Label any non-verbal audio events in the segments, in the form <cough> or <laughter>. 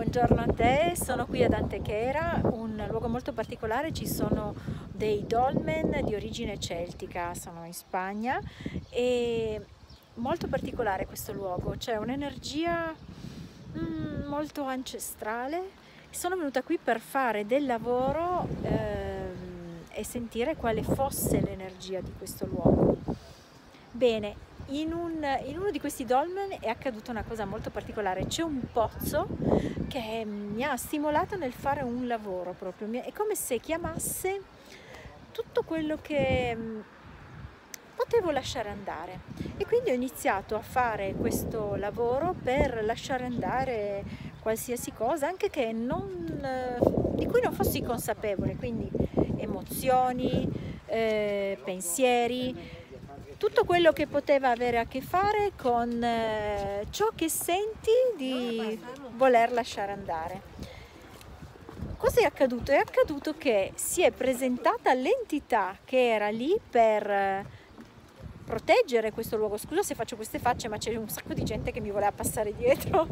buongiorno a te, sono qui ad Antequera, un luogo molto particolare, ci sono dei dolmen di origine celtica, sono in Spagna e molto particolare questo luogo, c'è un'energia mm, molto ancestrale. Sono venuta qui per fare del lavoro ehm, e sentire quale fosse l'energia di questo luogo. Bene, in, un, in, uno di questi dolmen è accaduta una cosa molto particolare, c'è un pozzo che mi ha stimolato nel fare un lavoro proprio, è come se chiamasse tutto quello che mm, potevo lasciare andare. E quindi ho iniziato a fare questo lavoro per lasciare andare qualsiasi cosa anche che non, eh, di cui non fossi consapevole, quindi emozioni, eh, pensieri, tutto quello che poteva avere a che fare con eh, ciò che senti di voler lasciare andare. Cosa è accaduto? È accaduto che si è presentata l'entità che era lì per eh, proteggere questo luogo. Scusa se faccio queste facce, ma c'è un sacco di gente che mi voleva passare dietro.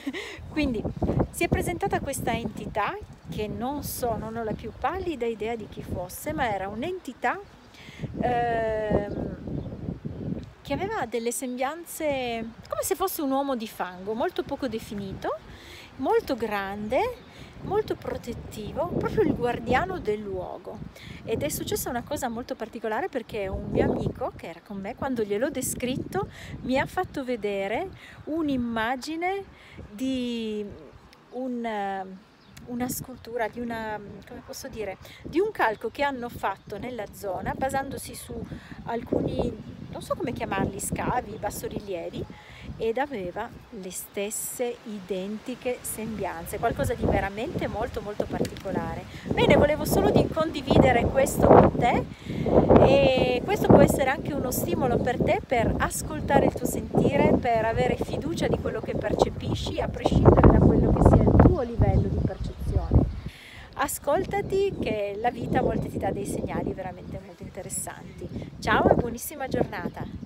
<laughs> Quindi si è presentata questa entità che non so, non ho la più pallida idea di chi fosse, ma era un'entità eh, che aveva delle sembianze come se fosse un uomo di fango, molto poco definito, molto grande, molto protettivo, proprio il guardiano del luogo. Ed è successa una cosa molto particolare perché un mio amico che era con me, quando gliel'ho descritto, mi ha fatto vedere un'immagine di un una scultura di una, dire, di un calco che hanno fatto nella zona basandosi su alcuni non so come chiamarli, scavi, bassorilievi, ed aveva le stesse identiche sembianze, qualcosa di veramente molto molto particolare. Bene, volevo solo di condividere questo con te e questo può essere anche uno stimolo per te per ascoltare il tuo sentire, per avere fiducia di quello che percepisci, a prescindere da quello che sia il tuo livello di percezione. Ascoltati che la vita a volte ti dà dei segnali veramente molto interessanti. Ciao e buonissima giornata!